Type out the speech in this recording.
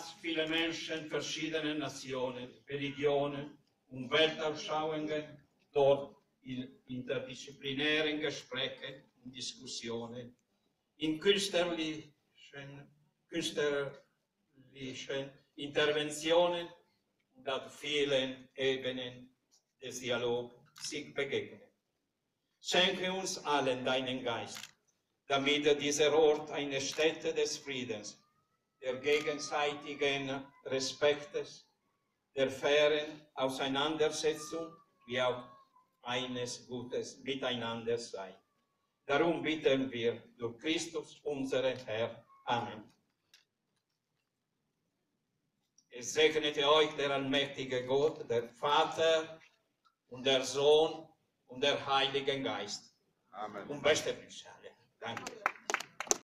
lasst viele Menschen verschiedener Nationen, Religionen und Weltanschauungen dort in interdisziplinären Gesprächen und Diskussionen, in künstlerlichen, künstlerlichen Interventionen und auf vielen Ebenen des Dialogs sich begegnen. Schenke uns allen deinen Geist, damit dieser Ort eine Stätte des Friedens, der gegenseitigen Respektes, der fairen Auseinandersetzung wie auch eines Gutes miteinander sei. Darum bitten wir durch Christus, unseren Herr. Amen. Es segnete euch der allmächtige Gott, der Vater und der Sohn und der Heilige Geist. Amen. Und beste Grüße alle. Danke.